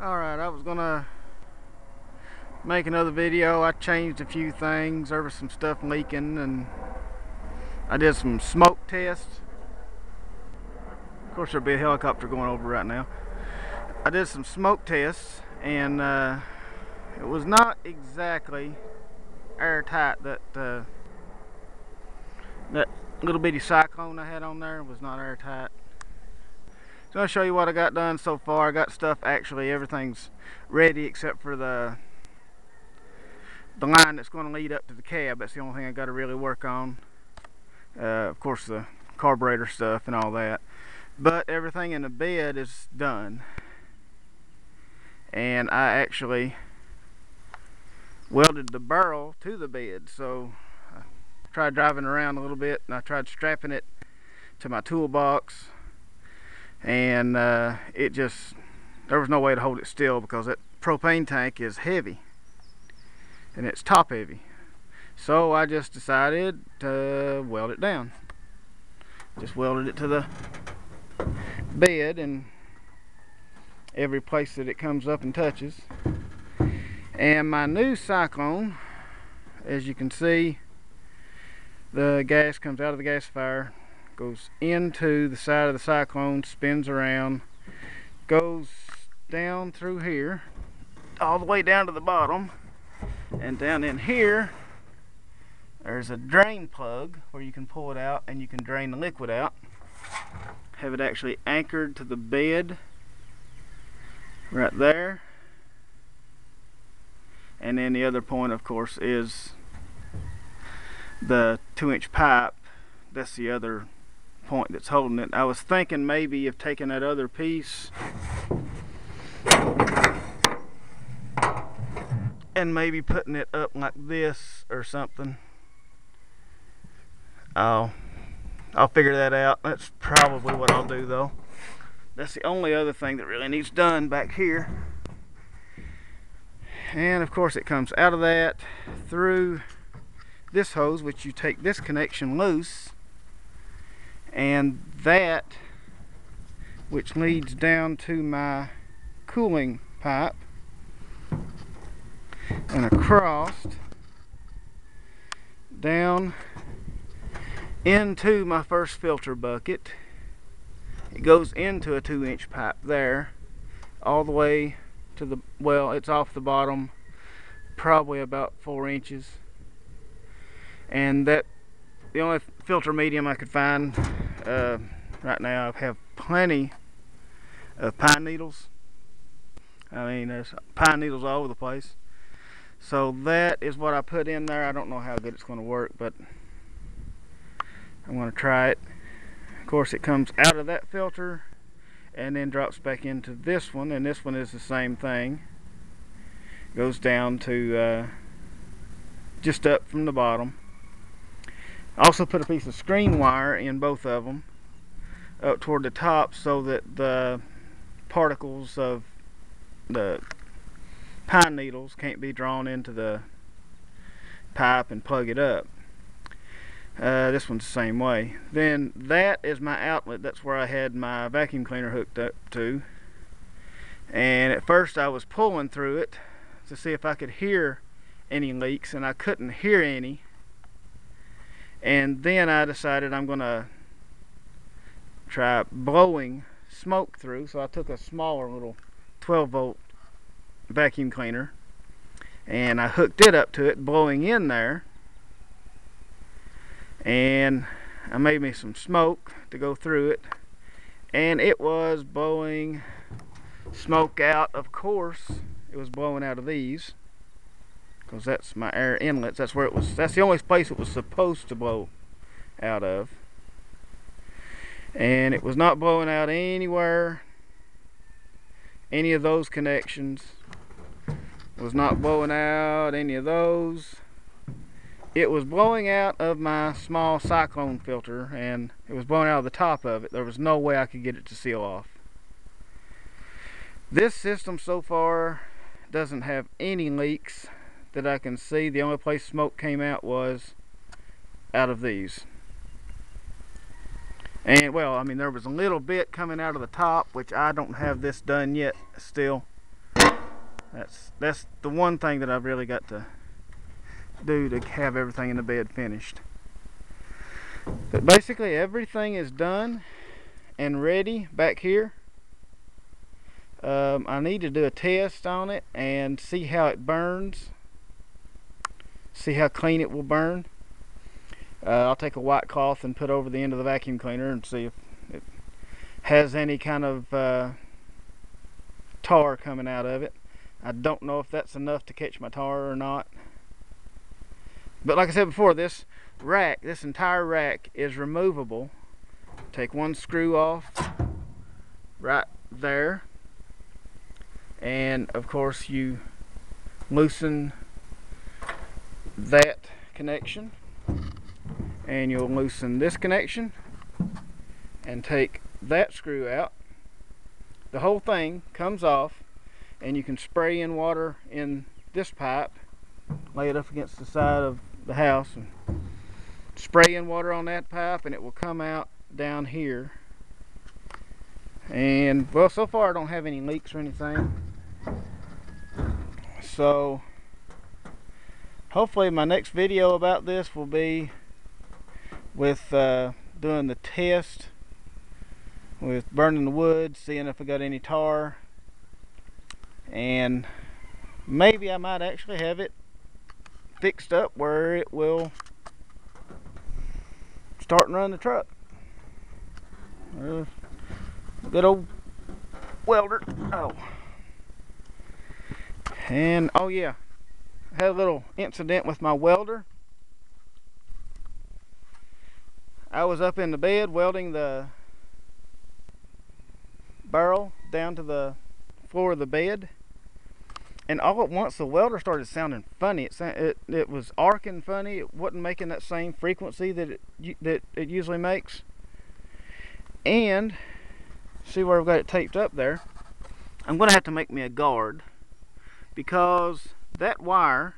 Alright, I was gonna make another video. I changed a few things. There was some stuff leaking and I did some smoke tests. Of course there'll be a helicopter going over right now. I did some smoke tests and uh, it was not exactly airtight that uh, that little bitty cyclone I had on there was not airtight. So I'll show you what I got done so far. I got stuff actually, everything's ready except for the the line that's going to lead up to the cab. That's the only thing I got to really work on. Uh, of course, the carburetor stuff and all that. But everything in the bed is done. And I actually welded the barrel to the bed. So I tried driving around a little bit and I tried strapping it to my toolbox and uh, it just there was no way to hold it still because that propane tank is heavy. And it's top heavy. So I just decided to weld it down. Just welded it to the bed and every place that it comes up and touches. And my new cyclone as you can see the gas comes out of the gasifier goes into the side of the cyclone, spins around, goes down through here, all the way down to the bottom, and down in here, there's a drain plug where you can pull it out and you can drain the liquid out. Have it actually anchored to the bed right there. And then the other point, of course, is the two inch pipe. That's the other point that's holding it. I was thinking maybe of taking that other piece and maybe putting it up like this or something. I'll I'll figure that out. That's probably what I'll do though. That's the only other thing that really needs done back here. And of course it comes out of that through this hose which you take this connection loose and that which leads down to my cooling pipe and across down into my first filter bucket. It goes into a two inch pipe there all the way to the well it's off the bottom probably about four inches. And that the only filter medium I could find uh, right now I have plenty of pine needles. I mean there's pine needles all over the place. So that is what I put in there. I don't know how good it's going to work but I'm going to try it. Of course it comes out of that filter and then drops back into this one and this one is the same thing. Goes down to uh, just up from the bottom also put a piece of screen wire in both of them up toward the top so that the particles of the pine needles can't be drawn into the pipe and plug it up. Uh, this one's the same way. Then that is my outlet. That's where I had my vacuum cleaner hooked up to. And at first I was pulling through it to see if I could hear any leaks and I couldn't hear any and then I decided I'm gonna try blowing smoke through. So I took a smaller little 12 volt vacuum cleaner and I hooked it up to it blowing in there. And I made me some smoke to go through it. And it was blowing smoke out of course. It was blowing out of these because that's my air inlets that's where it was that's the only place it was supposed to blow out of. And it was not blowing out anywhere. Any of those connections was not blowing out any of those. It was blowing out of my small cyclone filter and it was blowing out of the top of it. There was no way I could get it to seal off. This system so far doesn't have any leaks that I can see. The only place smoke came out was out of these. And well, I mean, there was a little bit coming out of the top, which I don't have this done yet still. That's that's the one thing that I've really got to do to have everything in the bed finished. But basically everything is done and ready back here. Um, I need to do a test on it and see how it burns. See how clean it will burn. Uh, I'll take a white cloth and put over the end of the vacuum cleaner and see if it has any kind of uh, tar coming out of it. I don't know if that's enough to catch my tar or not. But like I said before, this rack, this entire rack is removable. Take one screw off right there. And of course you loosen that connection. And you'll loosen this connection and take that screw out. The whole thing comes off and you can spray in water in this pipe lay it up against the side of the house and spray in water on that pipe and it will come out down here. And well so far I don't have any leaks or anything. So hopefully my next video about this will be with uh, doing the test with burning the wood, seeing if I got any tar. And maybe I might actually have it fixed up where it will start and run the truck. Uh, good old welder. Oh. And, oh yeah, had a little incident with my welder. I was up in the bed welding the barrel down to the floor of the bed and all at once the welder started sounding funny. It it, it was arcing funny. It wasn't making that same frequency that it that it usually makes. And see where I've got it taped up there? I'm gonna have to make me a guard because that wire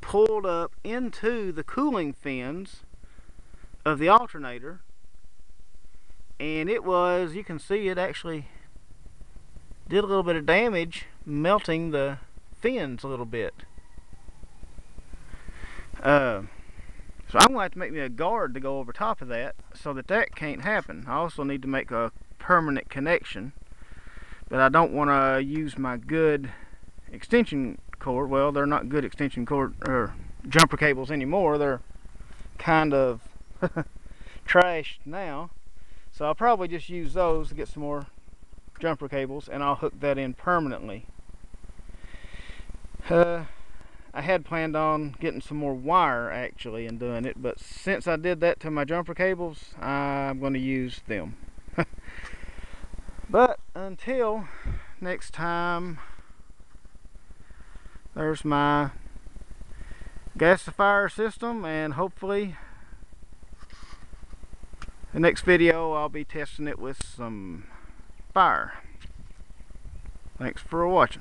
pulled up into the cooling fins of the alternator and it was you can see it actually did a little bit of damage melting the fins a little bit. Uh, so I'm going to have to make me a guard to go over top of that so that that can't happen. I also need to make a permanent connection but I don't want to use my good extension cord well they're not good extension cord or jumper cables anymore they're kind of trashed now. So I'll probably just use those to get some more jumper cables and I'll hook that in permanently. Uh, I had planned on getting some more wire actually and doing it, but since I did that to my jumper cables, I'm going to use them. but until next time, there's my gasifier system and hopefully the next video I'll be testing it with some fire. Thanks for watching.